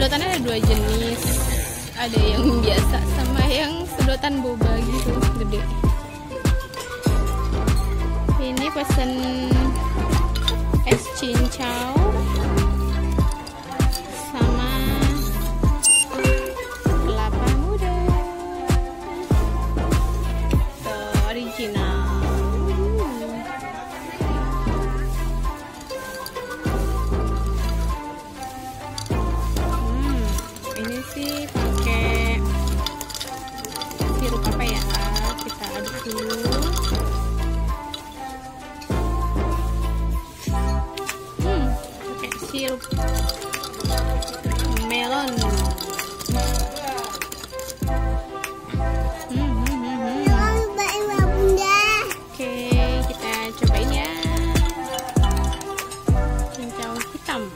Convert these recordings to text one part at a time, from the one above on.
sedotannya ada dua jenis. Ada yang biasa sama yang sedotan boba gitu gede. Ini pesen es cincau Hmm, pakai sirup melon. Oke, kita cobain ya. Hitam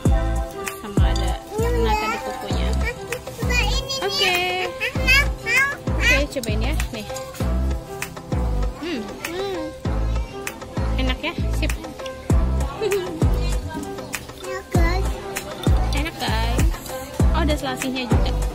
sama ada. Oke. Oke, cobain ya. Nih. Ya? Sip. Enak guys. Oh, ada selasihnya juga.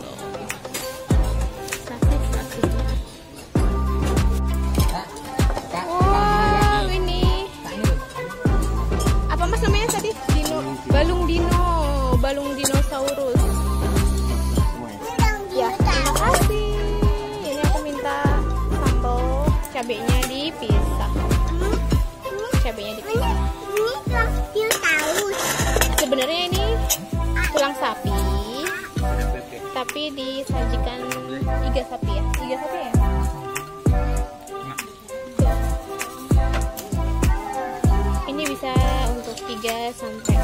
Disajikan iga sapi ya. Iga sapi ya. Tuh. Ini bisa untuk 3 sampai